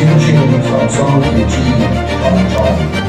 亲情沧桑的记忆，长长。